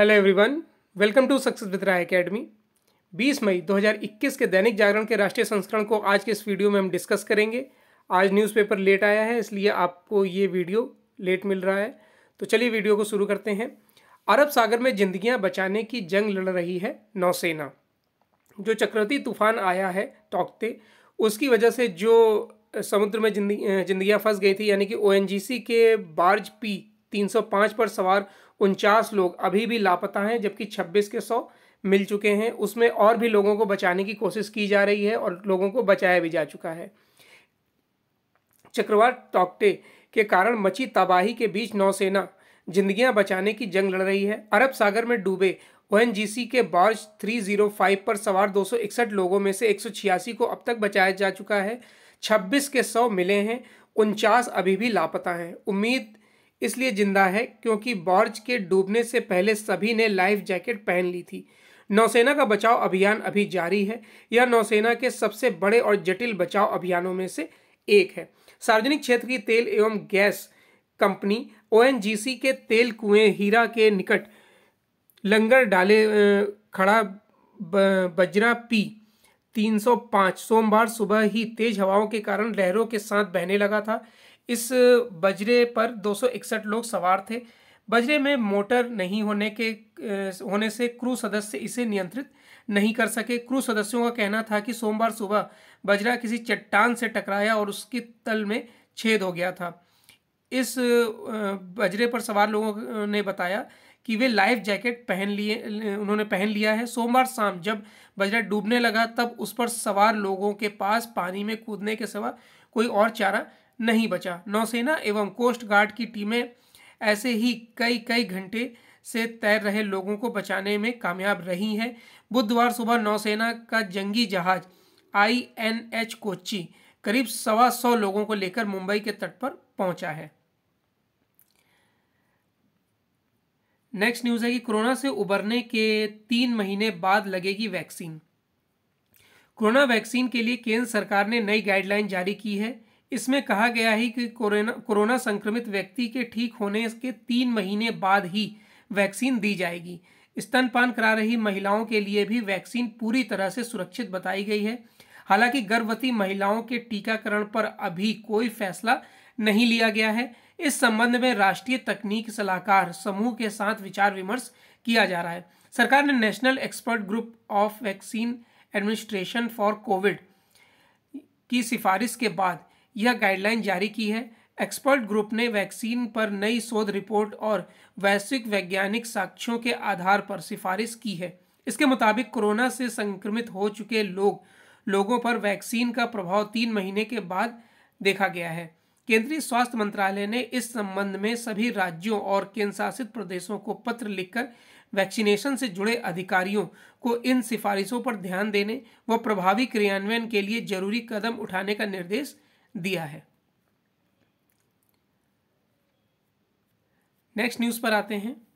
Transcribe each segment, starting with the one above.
Hello everyone welcome to success with Rai academy 20 मई 2021 के दैनिक जागरण के राष्ट्रीय संस्करण को आज के इस वीडियो में हम डिस्कस करेंगे। आज न्यूज़पेपर लेट आया है, इसलिए आपको ये वीडियो लेट मिल रहा है। तो चलिए वीडियो को शुरू करते हैं। अरब सागर में जिंदगियाँ बचाने की जंग लड़ रही है नौसेना। जो चक्रवर्ती तूफ़ान आया है टोकते उसकी वजह से जो समुद्र में ज़िंदगी जिंदगियाँ फंस गई थी, यानी कि ओएनजीसी के बार्ज पी 305 पर सवार उनचास लोग अभी भी लापता हैं, जबकि 26 के सौ मिल चुके हैं। उसमें और भी लोगों को बचाने की कोशिश की जा रही है और लोगों को बचाया भी जा चुका है। चक्रवात टॉक्टे के कारण मची तबाही के बीच नौसेना जिंदगियाँ बचाने की जंग लड़ रही है। अरब सागर में डूबे ओएनजीसी के बार्ज 305 पर सवार दो सौ इकसठ लोगों में से एक सौ छियासी को अब तक बचाया जा चुका है। 26 के 100 मिले हैं, उनचास अभी भी लापता हैं। उम्मीद इसलिए ज़िंदा है क्योंकि बॉर्ज के डूबने से पहले सभी ने लाइफ जैकेट पहन ली थी। नौसेना का बचाव अभियान अभी जारी है। यह नौसेना के सबसे बड़े और जटिल बचाव अभियानों में से एक है। सार्वजनिक क्षेत्र की तेल एवं गैस कंपनी ओएनजीसी के तेल कुएँ हीरा के निकट लंगर डाले खड़ा बजरा पी। 305 सोमवार सुबह ही तेज हवाओं के कारण लहरों के साथ बहने लगा था। इस बजरे पर दो सौ इकसठ लोग सवार थे। बजरे में मोटर नहीं होने के होने से क्रू सदस्य इसे नियंत्रित नहीं कर सके। क्रू सदस्यों का कहना था कि सोमवार सुबह बजरा किसी चट्टान से टकराया और उसकी तल में छेद हो गया था। इस बजरे पर सवार लोगों ने बताया कि वे लाइफ जैकेट पहन लिए उन्होंने पहन लिया है। सोमवार शाम जब बजरा डूबने लगा, तब उस पर सवार लोगों के पास पानी में कूदने के सिवा कोई और चारा नहीं बचा। नौसेना एवं कोस्ट गार्ड की टीमें ऐसे ही कई कई घंटे से तैर रहे लोगों को बचाने में कामयाब रही हैं। बुधवार सुबह नौसेना का जंगी जहाज़ आई एन एच कोच्चि करीब सवा सौ लोगों को लेकर मुंबई के तट पर पहुँचा है। नेक्स्ट न्यूज़ है कि कोरोना से उबरने के तीन महीने बाद लगेगी वैक्सीन। कोरोना वैक्सीन के लिए केंद्र सरकार ने नई गाइडलाइन जारी की है। इसमें कहा गया है कि कोरोना कोरोना संक्रमित व्यक्ति के ठीक होने के तीन महीने बाद ही वैक्सीन दी जाएगी। स्तनपान करा रही महिलाओं के लिए भी वैक्सीन पूरी तरह से सुरक्षित बताई गई है। हालाँकि गर्भवती महिलाओं के टीकाकरण पर अभी कोई फैसला नहीं लिया गया है। इस संबंध में राष्ट्रीय तकनीक सलाहकार समूह के साथ विचार विमर्श किया जा रहा है। सरकार ने national expert group of vaccine administration for COVID की सिफारिश के बाद यह गाइडलाइन जारी की है। एक्सपर्ट ग्रुप ने वैक्सीन पर नई शोध रिपोर्ट और वैश्विक वैज्ञानिक साक्ष्यों के आधार पर सिफारिश की है। इसके मुताबिक कोरोना से संक्रमित हो चुके लोग, लोगों पर वैक्सीन का प्रभाव तीन महीने के बाद देखा गया है। केंद्रीय स्वास्थ्य मंत्रालय ने इस संबंध में सभी राज्यों और केंद्र शासित प्रदेशों को पत्र लिखकर वैक्सीनेशन से जुड़े अधिकारियों को इन सिफारिशों पर ध्यान देने व प्रभावी क्रियान्वयन के लिए ज़रूरी कदम उठाने का निर्देश दिया है। नेक्स्ट न्यूज़ पर आते हैं।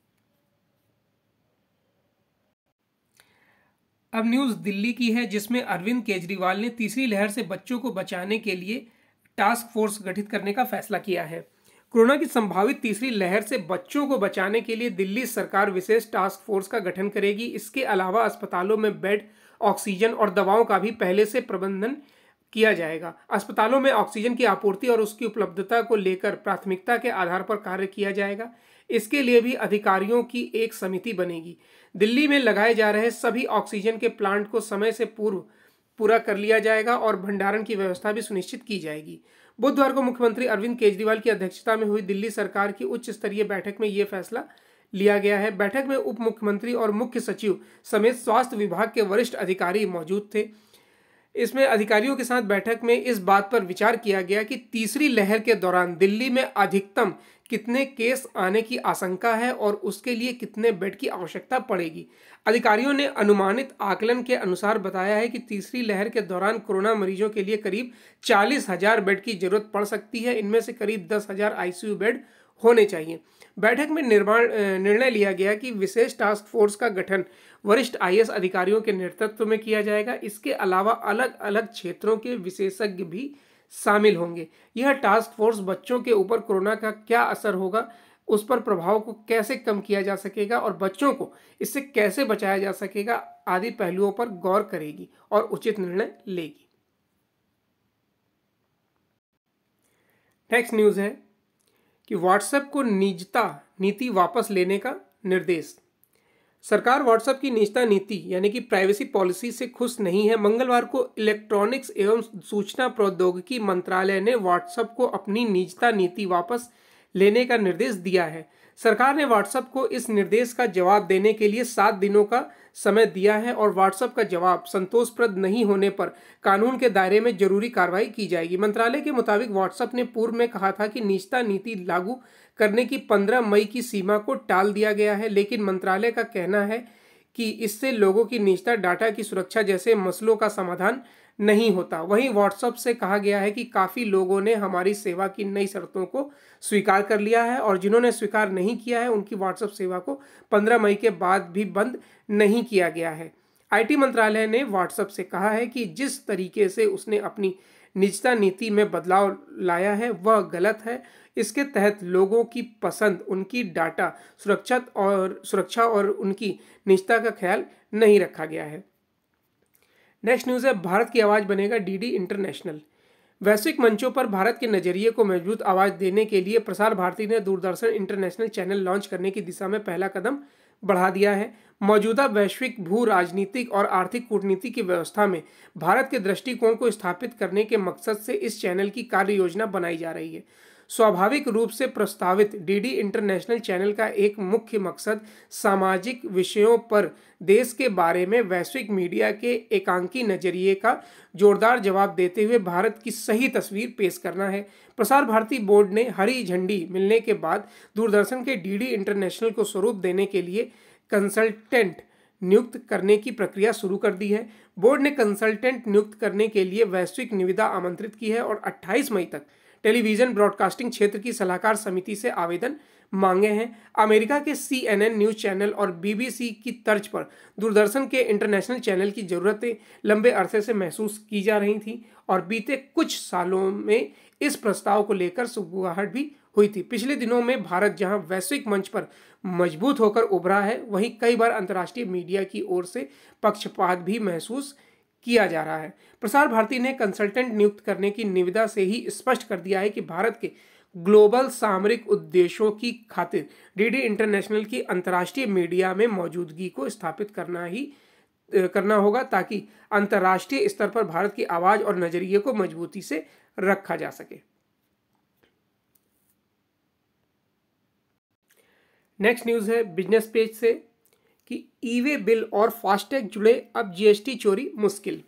अब न्यूज़ दिल्ली की है, जिसमें अरविंद केजरीवाल ने तीसरी लहर से बच्चों को बचाने के लिए टास्क फोर्स गठित करने का फैसला किया है। कोरोना की संभावित तीसरी लहर से बच्चों को बचाने के लिए दिल्ली सरकार विशेष टास्क फोर्स का गठन करेगी। इसके अलावा अस्पतालों में बेड, ऑक्सीजन और दवाओं का भी पहले से प्रबंधन किया जाएगा। अस्पतालों में ऑक्सीजन की आपूर्ति और उसकी उपलब्धता को लेकर प्राथमिकता के आधार पर कार्य किया जाएगा। इसके लिए भी अधिकारियों की एक समिति बनेगी। दिल्ली में लगाए जा रहे सभी ऑक्सीजन के प्लांट को समय से पूर्व पूरा कर लिया जाएगा और भंडारण की व्यवस्था भी सुनिश्चित की जाएगी। बुधवार को मुख्यमंत्री अरविंद केजरीवाल की अध्यक्षता में हुई दिल्ली सरकार की उच्च स्तरीय बैठक में यह फैसला लिया गया है। बैठक में उप मुख्यमंत्री और मुख्य सचिव समेत स्वास्थ्य विभाग के वरिष्ठ अधिकारी मौजूद थे। इसमें अधिकारियों के साथ बैठक में इस बात पर विचार किया गया कि तीसरी लहर के दौरान दिल्ली में अधिकतम कितने केस आने की आशंका है और उसके लिए कितने बेड की आवश्यकता पड़ेगी। अधिकारियों ने अनुमानित आकलन के अनुसार बताया है कि तीसरी लहर के दौरान कोरोना मरीजों के लिए करीब चालीस हज़ार बेड की ज़रूरत पड़ सकती है। इनमें से करीब दस हज़ार आईसीयू बेड होने चाहिए। बैठक में निर्माण निर्णय लिया गया कि विशेष टास्क फोर्स का गठन वरिष्ठ आईएएस अधिकारियों के नेतृत्व में किया जाएगा। इसके अलावा अलग अलग क्षेत्रों के विशेषज्ञ भी शामिल होंगे। यह टास्क फोर्स बच्चों के ऊपर कोरोना का क्या असर होगा, उस पर प्रभाव को कैसे कम किया जा सकेगा और बच्चों को इससे कैसे बचाया जा सकेगा, आदि पहलुओं पर गौर करेगी और उचित निर्णय लेगी। नेक्स्ट न्यूज़ है। कि व्हाट्सएप को निजता नीति वापस लेने का निर्देश। सरकार व्हाट्सएप की निजता नीति, यानी कि प्राइवेसी पॉलिसी से खुश नहीं है, मंगलवार को इलेक्ट्रॉनिक्स एवं सूचना प्रौद्योगिकी मंत्रालय ने व्हाट्सएप को अपनी निजता नीति वापस लेने का निर्देश दिया है। सरकार ने व्हाट्सएप को इस निर्देश का जवाब देने के लिए सात दिनों का समय दिया है और व्हाट्सएप का जवाब संतोषप्रद नहीं होने पर कानून के दायरे में ज़रूरी कार्रवाई की जाएगी। मंत्रालय के मुताबिक व्हाट्सएप ने पूर्व में कहा था कि निजता नीति लागू करने की 15 मई की सीमा को टाल दिया गया है, लेकिन मंत्रालय का कहना है कि इससे लोगों की निजता, डाटा की सुरक्षा जैसे मसलों का समाधान नहीं होता। वहीं व्हाट्सएप से कहा गया है कि काफ़ी लोगों ने हमारी सेवा की नई शर्तों को स्वीकार कर लिया है और जिन्होंने स्वीकार नहीं किया है, उनकी व्हाट्सएप सेवा को 15 मई के बाद भी बंद नहीं किया गया है। आईटी मंत्रालय ने व्हाट्सएप से कहा है कि जिस तरीके से उसने अपनी निजता नीति में बदलाव लाया है, वह गलत है। इसके तहत लोगों की पसंद, उनकी डाटा सुरक्षित और सुरक्षा और उनकी निजता का ख्याल नहीं रखा गया है। नेक्स्ट न्यूज़ है, भारत की आवाज़ बनेगा डीडी इंटरनेशनल। वैश्विक मंचों पर भारत के नज़रिए को मज़बूत आवाज़ देने के लिए प्रसार भारती ने दूरदर्शन इंटरनेशनल चैनल लॉन्च करने की दिशा में पहला कदम बढ़ा दिया है। मौजूदा वैश्विक भू राजनीतिक और आर्थिक कूटनीति की व्यवस्था में भारत के दृष्टिकोण को स्थापित करने के मकसद से इस चैनल की कार्य योजना बनाई जा रही है। स्वाभाविक रूप से प्रस्तावित डीडी इंटरनेशनल चैनल का एक मुख्य मकसद सामाजिक विषयों पर देश के बारे में वैश्विक मीडिया के एकांकी नज़रिए का जोरदार जवाब देते हुए भारत की सही तस्वीर पेश करना है। प्रसार भारती बोर्ड ने हरी झंडी मिलने के बाद दूरदर्शन के डीडी इंटरनेशनल को स्वरूप देने के लिए कंसल्टेंट नियुक्त करने की प्रक्रिया शुरू कर दी है। बोर्ड ने कंसल्टेंट नियुक्त करने के लिए वैश्विक निविदा आमंत्रित की है और 28 मई तक टेलीविज़न ब्रॉडकास्टिंग क्षेत्र की सलाहकार समिति से आवेदन मांगे हैं। अमेरिका के सीएनएन न्यूज़ चैनल और बीबीसी की तर्ज पर दूरदर्शन के इंटरनेशनल चैनल की ज़रूरतें लंबे अरसे से महसूस की जा रही थी और बीते कुछ सालों में इस प्रस्ताव को लेकर सुगुहाहट भी हुई थी। पिछले दिनों में भारत जहाँ वैश्विक मंच पर मज़बूत होकर उभरा है, वहीं कई बार अंतर्राष्ट्रीय मीडिया की ओर से पक्षपात भी महसूस किया जा रहा है। प्रसार भारती ने कंसल्टेंट नियुक्त करने की निविदा से ही स्पष्ट कर दिया है कि भारत के ग्लोबल सामरिक उद्देश्यों की खातिर डीडी इंटरनेशनल की अंतर्राष्ट्रीय मीडिया में मौजूदगी को स्थापित करना ही करना होगा ताकि अंतर्राष्ट्रीय स्तर पर भारत की आवाज़ और नज़रिए को मजबूती से रखा जा सके। नेक्स्ट न्यूज़ है, बिज़नेस पेज से कि ई वे बिल और फास्टैग जुड़े अब जीएसटी चोरी मुश्किल।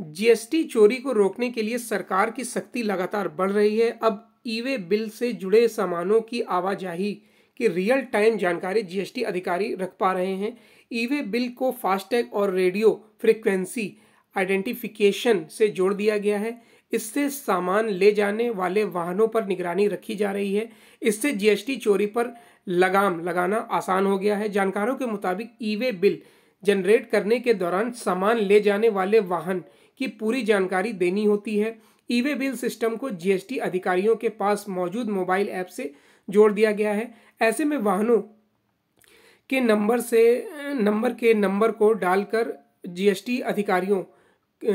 जीएसटी चोरी को रोकने के लिए सरकार की सख्ती लगातार बढ़ रही है। अब ई वे बिल से जुड़े सामानों की आवाजाही की रियल टाइम जानकारी जीएसटी अधिकारी रख पा रहे हैं। ई वे बिल को फास्टैग और रेडियो फ्रिक्वेंसी आइडेंटिफिकेशन से जोड़ दिया गया है। इससे सामान ले जाने वाले वाहनों पर निगरानी रखी जा रही है। इससे जीएसटी चोरी पर लगाम लगाना आसान हो गया है। जानकारों के मुताबिक ई वे बिल जनरेट करने के दौरान सामान ले जाने वाले वाहन की पूरी जानकारी देनी होती है। ई वे बिल सिस्टम को जीएसटी अधिकारियों के पास मौजूद मोबाइल ऐप से जोड़ दिया गया है। ऐसे में वाहनों के नंबर से, नंबर के नंबर को डालकर जीएसटी अधिकारियों,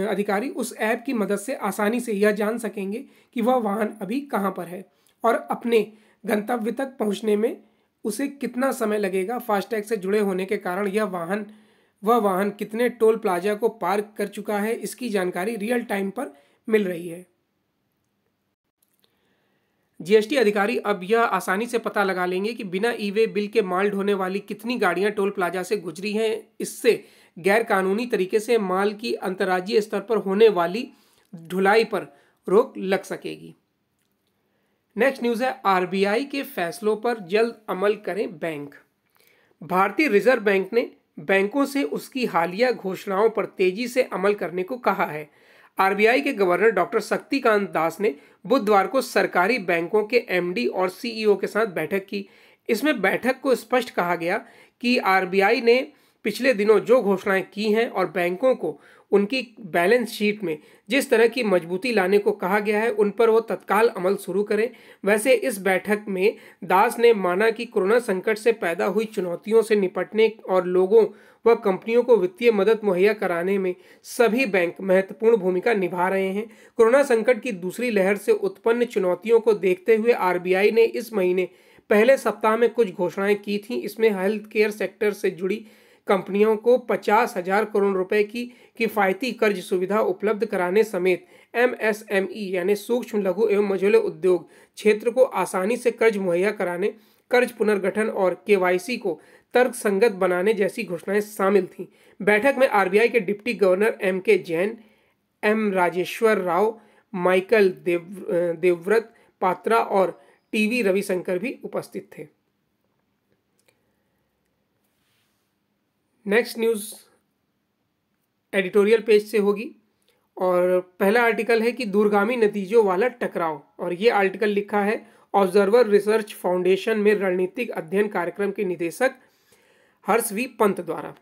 अधिकारी उस ऐप की मदद से आसानी से यह जान सकेंगे कि वह वाहन अभी कहाँ पर है और अपने गंतव्य तक पहुँचने में उसे कितना समय लगेगा? फास्टैग से जुड़े होने के कारण यह वाहन, वह वाहन कितने टोल प्लाजा को पार कर चुका है, इसकी जानकारी रियल टाइम पर मिल रही है। जीएसटी अधिकारी अब यह आसानी से पता लगा लेंगे कि बिना ई वे बिल के माल ढोने वाली कितनी गाड़ियाँ टोल प्लाजा से गुजरी हैं। इससे गैर कानूनी तरीके से माल की अंतर्राज्यीय स्तर पर होने वाली ढुलाई पर रोक लग सकेगी। नेक्स्ट न्यूज़ है आरबीआई के फैसलों पर जल्द अमल करें बैंक। भारतीय रिज़र्व बैंक ने बैंकों से उसकी हालिया घोषणाओं पर तेज़ी से अमल करने को कहा है। आरबीआई के गवर्नर डॉक्टर शक्तिकांत दास ने बुधवार को सरकारी बैंकों के एमडी और सीईओ के साथ बैठक की। इसमें बैठक को स्पष्ट कहा गया कि आरबीआई ने पिछले दिनों जो घोषणाएँ की हैं और बैंकों को उनकी बैलेंस शीट में। जिस तरह की मजबूती लाने को कहा गया है, उन पर वो तत्काल अमल शुरू करें। वैसे इस बैठक में दास ने माना कि कोरोना संकट से पैदा हुई चुनौतियों से निपटने और लोगों व कंपनियों को वित्तीय मदद मुहैया कराने में सभी बैंक महत्वपूर्ण भूमिका निभा रहे हैं। कोरोना संकट की दूसरी लहर से उत्पन्न चुनौतियों को देखते हुए आरबीआई ने इस महीने पहले सप्ताह में कुछ घोषणाएँ की थीं। इसमें हेल्थ केयर सेक्टर से जुड़ी कंपनियों को पचास हज़ार करोड़ रुपए की किफ़ायती कर्ज सुविधा उपलब्ध कराने समेत एमएसएमई यानी सूक्ष्म लघु एवं मझोले उद्योग क्षेत्र को आसानी से कर्ज मुहैया कराने, कर्ज पुनर्गठन और केवाईसी को तर्क संगत बनाने जैसी घोषणाएँ शामिल थीं। बैठक में आरबीआई के deputy governor M K Jain, M Rajeshwar Rao, Michael Dev, Devvrat Patra और टीवी रविशंकर भी उपस्थित थे। नेक्स्ट न्यूज़ एडिटोरियल पेज से होगी और पहला आर्टिकल है कि दूरगामी नतीजों वाला टकराव और ये आर्टिकल लिखा है ऑब्जर्वर रिसर्च फाउंडेशन में रणनीतिक अध्ययन कार्यक्रम के निदेशक हर्ष वी पंत द्वारा।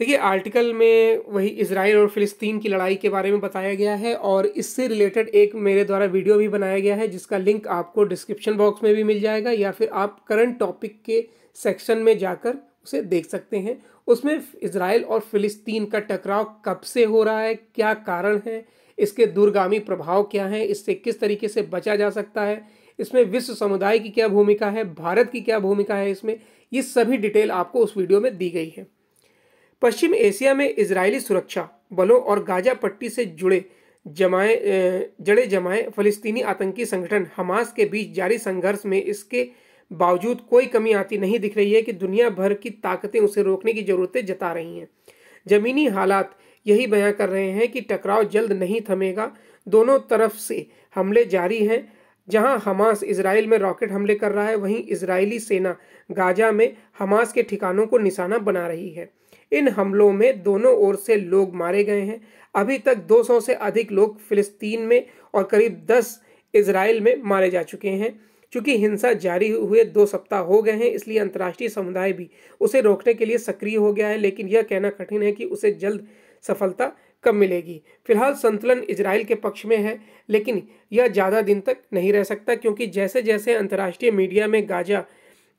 देखिए, आर्टिकल में वही इसराइल और फिलिस्तीन की लड़ाई के बारे में बताया गया है और इससे रिलेटेड एक मेरे द्वारा वीडियो भी बनाया गया है, जिसका लिंक आपको डिस्क्रिप्शन बॉक्स में भी मिल जाएगा या फिर आप करंट टॉपिक के सेक्शन में जाकर उसे देख सकते हैं। उसमें इसराइल और फिलिस्तीन का टकराव कब से हो रहा है? क्या कारण है? इसके दूरगामी प्रभाव क्या है? इससे किस तरीके से बचा जा सकता है? इसमें विश्व समुदाय की क्या भूमिका है? भारत की क्या भूमिका है इसमें? ये सभी डिटेल आपको उस वीडियो में दी गई है। पश्चिम एशिया में इजरायली सुरक्षा बलों और गाजा पट्टी से जुड़े जमाए जड़े जमाए फलस्तीनी आतंकी संगठन हमास के बीच जारी संघर्ष में इसके बावजूद कोई कमी आती नहीं दिख रही है कि दुनिया भर की ताकतें उसे रोकने की जरूरतें जता रही हैं। जमीनी हालात यही बयां कर रहे हैं कि टकराव जल्द नहीं थमेगा। दोनों तरफ़ से हमले जारी हैं। जहाँ हमास इसराइल में रॉकेट हमले कर रहा है, वहीं इसराइली सेना गाजा में हमास के ठिकानों को निशाना बना रही है। इन हमलों में दोनों ओर से लोग मारे गए हैं। अभी तक 200 से अधिक लोग फिलिस्तीन में और करीब 10 इसराइल में मारे जा चुके हैं। चूँकि हिंसा जारी हुए दो सप्ताह हो गए हैं, इसलिए अंतर्राष्ट्रीय समुदाय भी उसे रोकने के लिए सक्रिय हो गया है, लेकिन यह कहना कठिन है कि उसे जल्द सफलता कब मिलेगी। फ़िलहाल संतुलन इसराइल के पक्ष में है, लेकिन यह ज़्यादा दिन तक नहीं रह सकता, क्योंकि जैसे जैसे अंतर्राष्ट्रीय मीडिया में गाजा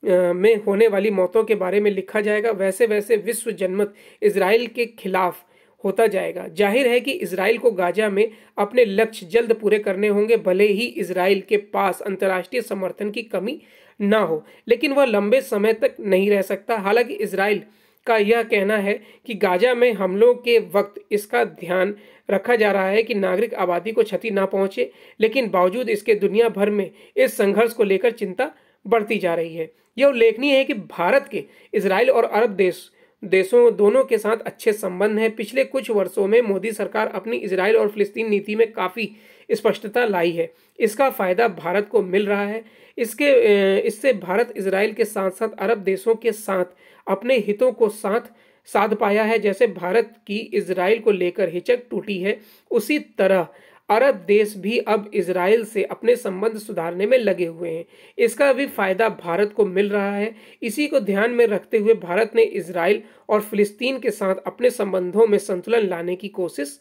में होने वाली मौतों के बारे में लिखा जाएगा वैसे वैसे विश्व जनमत इसराइल के खिलाफ होता जाएगा। ज़ाहिर है कि इसराइल को गाजा में अपने लक्ष्य जल्द पूरे करने होंगे, भले ही इसराइल के पास अंतर्राष्ट्रीय समर्थन की कमी ना हो, लेकिन वह लंबे समय तक नहीं रह सकता। हालाँकि इसराइल का यह कहना है कि गाजा में हमलों के वक्त इसका ध्यान रखा जा रहा है कि नागरिक आबादी को क्षति ना पहुँचे, लेकिन बावजूद इसके दुनिया भर में इस संघर्ष को लेकर चिंता बढ़ती जा रही है। यह उल्लेखनीय है कि भारत के इसराइल और अरब देश देशों दोनों के साथ अच्छे संबंध हैं। पिछले कुछ वर्षों में मोदी सरकार अपनी इसराइल और फिलिस्तीन नीति में काफ़ी स्पष्टता लाई है। इसका फ़ायदा भारत को मिल रहा है। इसके इससे भारत इसराइल के साथ साथ अरब देशों के साथ अपने हितों को साथ, साध पाया है। जैसे भारत की इसराइल को लेकर हिचक टूटी है। उसी तरह अरब देश भी अब इसराइल से अपने संबंध सुधारने में लगे हुए हैं। इसका भी फ़ायदा भारत को मिल रहा है। इसी को ध्यान में रखते हुए भारत ने इसराइल और फिलिस्तीन के साथ अपने संबंधों में संतुलन लाने की कोशिश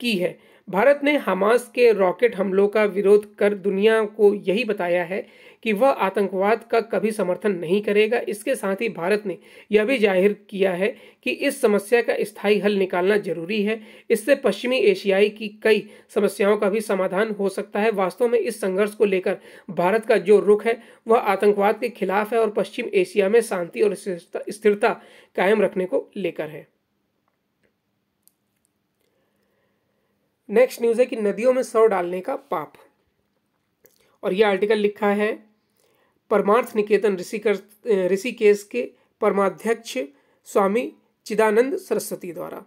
की है। भारत ने हमास के रॉकेट हमलों का विरोध कर दुनिया को यही बताया है कि वह आतंकवाद का कभी समर्थन नहीं करेगा। इसके साथ ही भारत ने यह भी ज़ाहिर किया है कि इस समस्या का स्थायी हल निकालना ज़रूरी है। इससे पश्चिमी एशियाई की कई समस्याओं का भी समाधान हो सकता है। वास्तव में इस संघर्ष को लेकर भारत का जो रुख है, वह आतंकवाद के खिलाफ है और पश्चिम एशिया में शांति और स्थिरता कायम रखने को लेकर है। नेक्स्ट न्यूज़ है कि नदियों में सौ डालने का पाप। और यह आर्टिकल लिखा है परमार्थ निकेतन ऋषिकर ऋषिकेश के परमाध्यक्ष स्वामी चिदानंद सरस्वती द्वारा।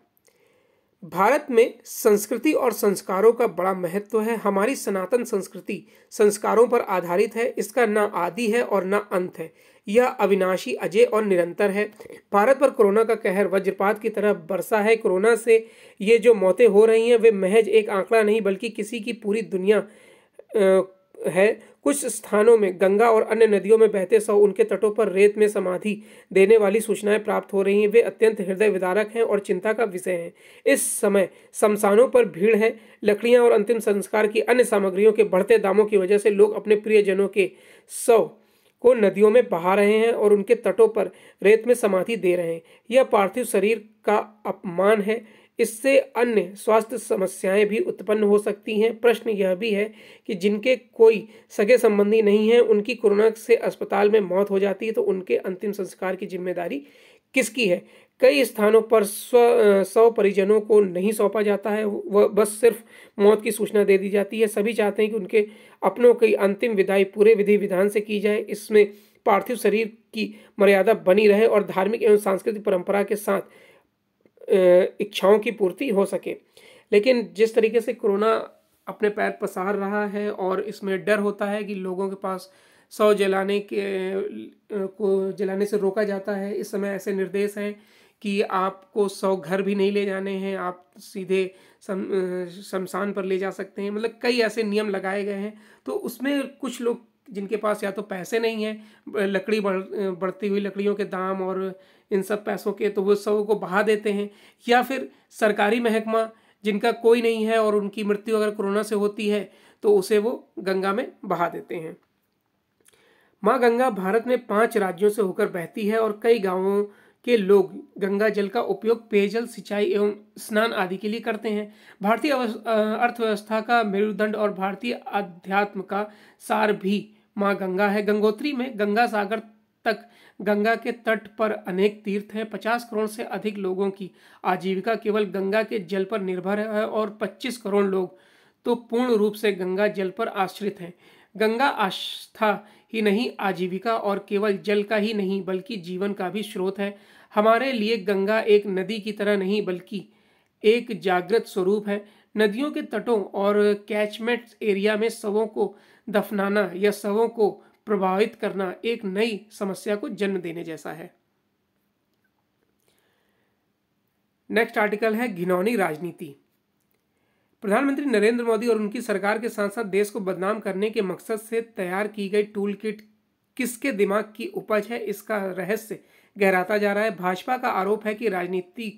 भारत में संस्कृति और संस्कारों का बड़ा महत्व है। हमारी सनातन संस्कृति संस्कारों पर आधारित है। इसका ना आदि है और ना अंत है। यह अविनाशी, अजय और निरंतर है। भारत पर कोरोना का कहर वज्रपात की तरह बरसा है। कोरोना से ये जो मौतें हो रही हैं, वे महज एक आंकड़ा नहीं, बल्कि किसी की पूरी दुनिया है। कुछ स्थानों में गंगा और अन्य नदियों में बहते सौ उनके तटों पर रेत में समाधि देने वाली सूचनाएँ प्राप्त हो रही हैं। वे अत्यंत हृदय विदारक हैं और चिंता का विषय हैं। इस समय शमशानों पर भीड़ है। लकड़ियाँ और अंतिम संस्कार की अन्य सामग्रियों के बढ़ते दामों की वजह से लोग अपने प्रियजनों के सौ को नदियों में बहा रहे हैं और उनके तटों पर रेत में समाधि दे रहे हैं। यह पार्थिव शरीर का अपमान है। इससे अन्य स्वास्थ्य समस्याएँ भी उत्पन्न हो सकती हैं। प्रश्न यह भी है कि जिनके कोई सगे संबंधी नहीं है, उनकी कोरोना से अस्पताल में मौत हो जाती है तो उनके अंतिम संस्कार की ज़िम्मेदारी किसकी है? कई स्थानों पर स्व सौ परिजनों को नहीं सौंपा जाता है वह बस सिर्फ़ मौत की सूचना दे दी जाती है। सभी चाहते हैं कि उनके अपनों की अंतिम विदाई पूरे विधि विधान से की जाए, इसमें पार्थिव शरीर की मर्यादा बनी रहे और धार्मिक एवं सांस्कृतिक परंपरा के साथ इच्छाओं की पूर्ति हो सके। लेकिन जिस तरीके से कोरोना अपने पैर पसार रहा है और इसमें डर होता है कि लोगों के पास सौ जलाने के को जलाने से रोका जाता है, इस समय ऐसे निर्देश हैं कि आपको सौ घर भी नहीं ले जाने हैं, आप सीधे शमशान पर ले जा सकते हैं। मतलब कई ऐसे नियम लगाए गए हैं। तो उसमें कुछ लोग जिनके पास या तो पैसे नहीं हैं लकड़ी बढ़, बढ़ती हुई लकड़ियों के दाम और इन सब पैसों के तो वो सबको बहा देते हैं। या फिर सरकारी महकमा जिनका कोई नहीं है और उनकी मृत्यु अगर कोरोना से होती है तो उसे वो गंगा में बहा देते हैं। माँ गंगा भारत में पाँच राज्यों से होकर बहती है और कई गाँवों के लोग गंगा जल का उपयोग पेयजल, सिंचाई एवं स्नान आदि के लिए करते हैं। भारतीय अर्थव्यवस्था का मेरुदंड और भारतीय अध्यात्म का सार भी माँ गंगा है। गंगोत्री में गंगा सागर तक गंगा के तट पर अनेक तीर्थ हैं। पचास करोड़ से अधिक लोगों की आजीविका केवल गंगा के जल पर निर्भर है और पच्चीस करोड़ लोग तो पूर्ण रूप से गंगा जल पर आश्रित हैं। गंगा आस्था ही नहीं, आजीविका और केवल जल का ही नहीं, बल्कि जीवन का भी स्रोत है। हमारे लिए गंगा एक नदी की तरह नहीं, बल्कि एक जागृत स्वरूप है। नदियों के तटों और कैचमेंट एरिया में शवों को दफनाना या शवों को प्रभावित करना एक नई समस्या को जन्म देने जैसा है। नेक्स्ट आर्टिकल है, घिनौनी राजनीति। प्रधानमंत्री नरेंद्र मोदी और उनकी सरकार के साथ साथ देश को बदनाम करने के मकसद से तैयार की गई टूल किट किसके दिमाग की उपज है, इसका रहस्य गहराता जा रहा है। भाजपा का आरोप है कि राजनीति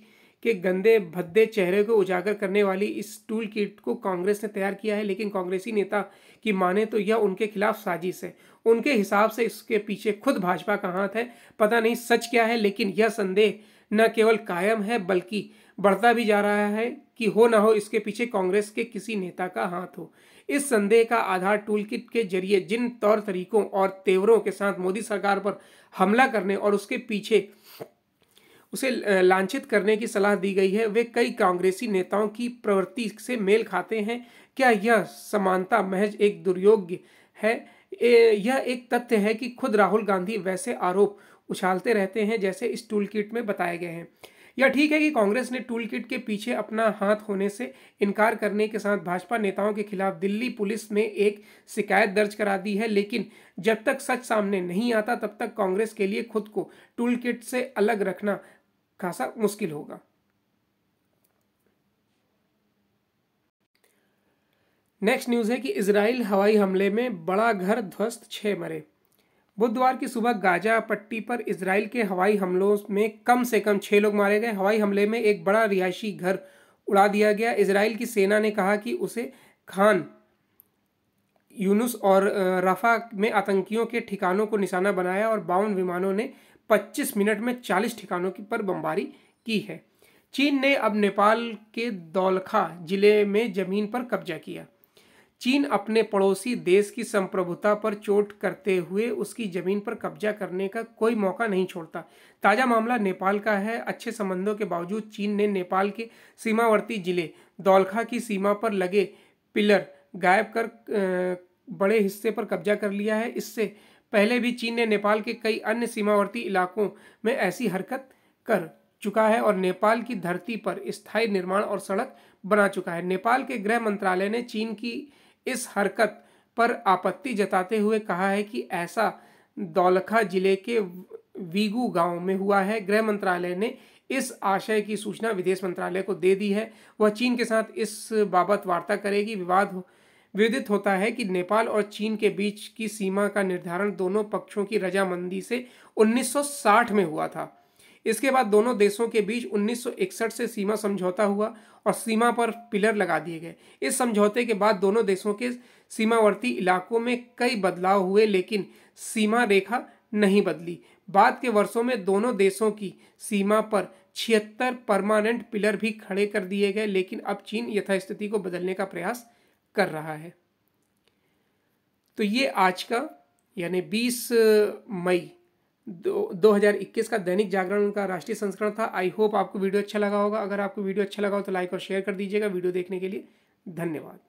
के गंदे, भद्दे चेहरे को उजागर करने वाली इस टूल किट को कांग्रेस ने तैयार किया है, लेकिन कांग्रेसी नेता की माने तो यह उनके खिलाफ साजिश है। उनके हिसाब से इसके पीछे खुद भाजपा का हाथ है। पता नहीं सच क्या है, लेकिन यह संदेह न केवल कायम है, बल्कि बढ़ता भी जा रहा है कि हो ना हो इसके पीछे कांग्रेस के किसी नेता का हाथ हो। इस संदेह का आधार टूल किट के ज़रिए जिन तौर तरीकों और तेवरों के साथ मोदी सरकार पर हमला करने और उसके पीछे उसे लांछित करने की सलाह दी गई है, वे कई कांग्रेसी नेताओं की प्रवृत्ति से मेल खाते हैं। क्या यह समानता महज एक दुर्योग्य है? यह एक तथ्य है कि खुद राहुल गांधी वैसे आरोप उछालते रहते हैं जैसे इस टूल किट में बताए गए हैं। यह ठीक है कि कांग्रेस ने टूल किट के पीछे अपना हाथ होने से इनकार करने के साथ भाजपा नेताओं के खिलाफ दिल्ली पुलिस में एक शिकायत दर्ज करा दी है, लेकिन जब तक सच सामने नहीं आता, तब तक कांग्रेस के लिए खुद को टूल किट से अलग रखना खासा मुश्किल होगा। नेक्स्ट न्यूज़ है कि इसराइल हवाई हमले में बड़ा घर ध्वस्त, छह मरे। बुधवार की सुबह गाजा पट्टी पर इसराइल के हवाई हमलों में कम से कम छह लोग मारे गए। हवाई हमले में एक बड़ा रिहायशी घर उड़ा दिया गया। इसराइल की सेना ने कहा कि उसे खान, यूनुस और रफा में आतंकियों के ठिकानों को निशाना बनाया और बावन विमानों ने 25 मिनट में 40 ठिकानों की पर बमबारी की है। चीन ने अब नेपाल के दौलखा ज़िले में ज़मीन पर कब्जा किया। चीन अपने पड़ोसी देश की संप्रभुता पर चोट करते हुए उसकी ज़मीन पर कब्जा करने का कोई मौका नहीं छोड़ता। ताज़ा मामला नेपाल का है। अच्छे संबंधों के बावजूद चीन ने नेपाल के सीमावर्ती ज़िले दौलखा की सीमा पर लगे पिलर गायब कर बड़े हिस्से पर कब्जा कर लिया है। इससे पहले भी चीन ने नेपाल के कई अन्य सीमावर्ती इलाकों में ऐसी हरकत कर चुका है और नेपाल की धरती पर स्थायी निर्माण और सड़क बना चुका है। नेपाल के गृह मंत्रालय ने चीन की इस हरकत पर आपत्ति जताते हुए कहा है कि ऐसा दौलखा ज़िले के वीगू गाँव में हुआ है। गृह मंत्रालय ने इस आशय की सूचना विदेश मंत्रालय को दे दी है। वह चीन के साथ इस बाबत वार्ता करेगी। विवाद विदित होता है कि नेपाल और चीन के बीच की सीमा का निर्धारण दोनों पक्षों की रजामंदी से 1960 में हुआ था। इसके बाद दोनों देशों के बीच 1961 से सीमा समझौता हुआ और सीमा पर पिलर लगा दिए गए। इस समझौते के बाद दोनों देशों के सीमावर्ती इलाकों में कई बदलाव हुए, लेकिन सीमा रेखा नहीं बदली। बाद के वर्षों में दोनों देशों की सीमा पर छिहत्तर परमानेंट पिलर भी खड़े कर दिए गए, लेकिन अब चीन यथास्थिति को बदलने का प्रयास कर रहा है। तो ये आज का, यानी 20 मई दो हज़ार इक्कीस का दैनिक जागरण का राष्ट्रीय संस्करण था। आई होप आपको वीडियो अच्छा लगा होगा। अगर आपको वीडियो अच्छा लगा हो तो लाइक और शेयर कर दीजिएगा। वीडियो देखने के लिए धन्यवाद।